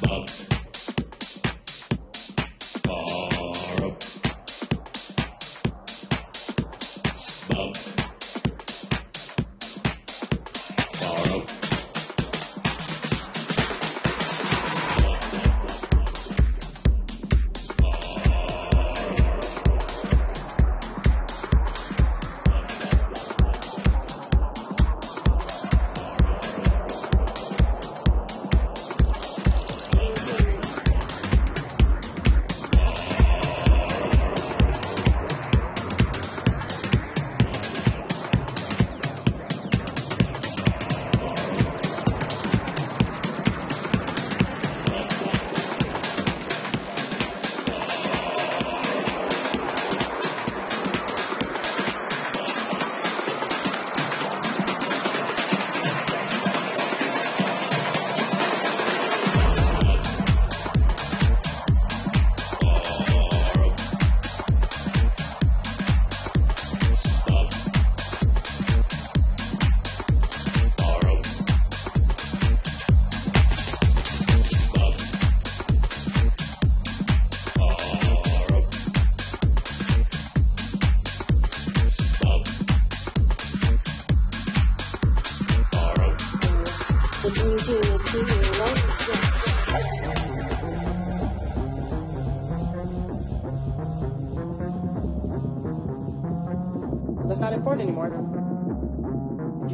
Bob.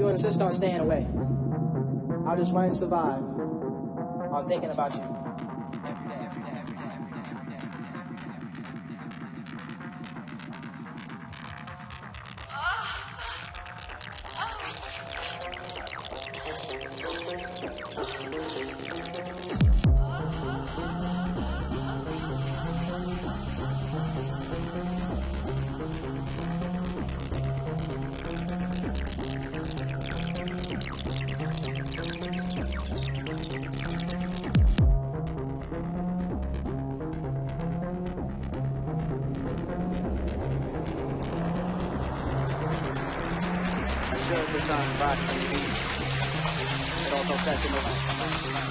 Insist on staying away. I'll just run and survive on thinking about you. On Bosch TV. It also sent him